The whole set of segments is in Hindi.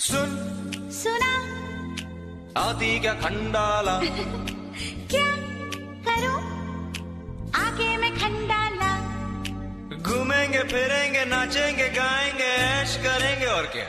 सुन सुना आती क्या खंडाला क्या करूं आगे मैं खंडाला घूमेंगे फिरेंगे नाचेंगे गाएंगे ऐश करेंगे और क्या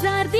pasar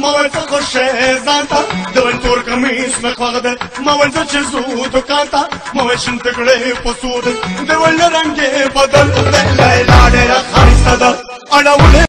ma vëlco koshe zanta Dëvën turkë mis me kvagde Ma vëlco që zudu kanta Ma vëshën të gre posudë Dëvën në rangi pëdër Dhe lajlane rë kharisada Ana ule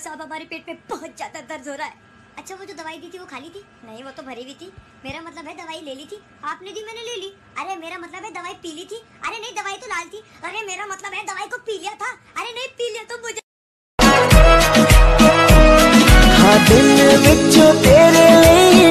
doctor साहब हमारे पेट में बहुत ज़्यादा दर्द हो रहा है। अच्छा वो जो दवाई दी थी, वो खाली थी? नहीं, वो तो भरी हुई थी। मेरा मतलब है दवाई ले ली थी। आपने दी, मैंने ले ली। अरे, मेरा मतलब है दवाई पी ली थी। अरे, नहीं, दवाई तो लाल थी। अरे, मेरा मतलब है दवाई को पी लिया था। अरे, नहीं, पी लिया तो मुझे हाँ दिल तेरे लिए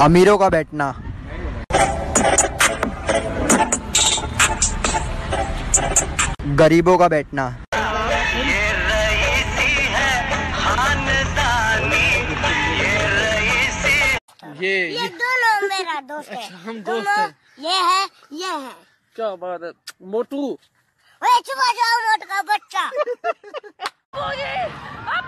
अमीरों का बैठना। गरीबों का बैठना। ये ये दोनों मेरा दोस्त है। अच्छा, हम दोस्त है। ये है ये है। क्या बात है। मोटू ओए चुप जाओ मोट का बच्चा।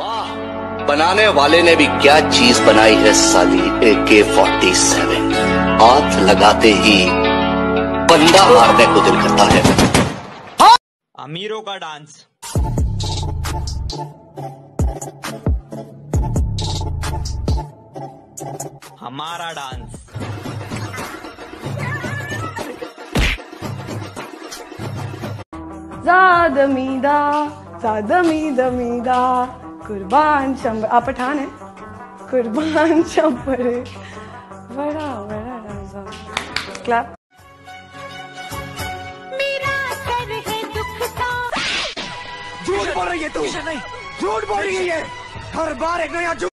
बनाने वाले ने भी क्या चीज़ बनाई है साली ए के फोर्टी सेवन हाथ लगाते ही बंदा मारने को दिल करता है। अमीरों का डांस। हमारा डांस। जादमीदा जादमीदमीदा कुर्बान शंबर आप पठान है? कुर्बान शंबर बड़ा बड़ा राजा। क्लैप है झूठ बोल रही है तू। झूठ बोल रही है हर बार एक नया झूठ?